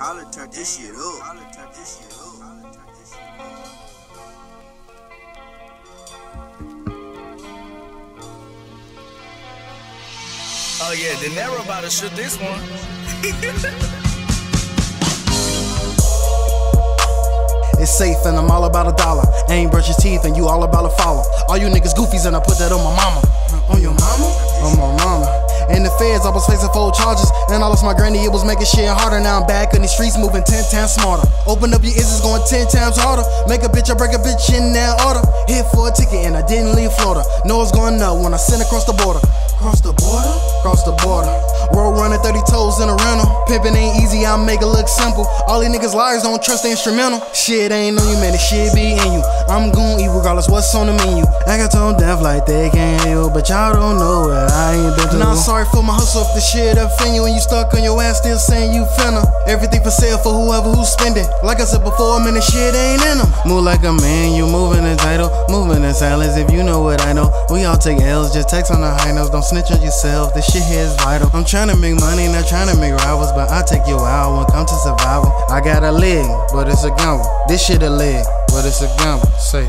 Holla, turn this shit up. Holla, turn this shit up. Holla, turn this shit up. Oh yeah, Dinero about to shoot this one. It's saYf and I'm all about a dollar. Ain't brush your teeth and you all about a follow. All you niggas goofies and I put that on my mama. On your feds, I was facing four charges. And I lost my granny, it was making shit harder. Now I'm back in the streets, moving 10 times smarter. Open up your ears, it's going 10 times harder. Make a bitch, I break a bitch in that order. Hit for a ticket and I didn't leave Florida. Know it's going up when I send across the border. Cross the border? Cross the border. Road running 30 toes in a rental. Pimpin' ain't easy, I make it look simple. All these niggas liars don't trust the instrumental. Shit ain't on you, man, the shit be in you. I'm gon' regardless what's on the menu. I got tone deaf like they can't heal, but y'all don't know what I ain't been through. Now I'm sorry for my hustle if the shit offend you and you stuck on your ass still saying you finna. Everything for sale for whoever who's spending. Like I said before, man, the shit ain't in them. Move like a man, you moving in title, moving in silence. If you know what I know, we all take L's, just text on the high notes. Don't snitch on yourself, this shit here is vital. I'm trying to make money, not trying to make rivals, but I take you out when it come to survival. I got a leg, but it's a gamble. This shit a leg, but it's a gamble. Say.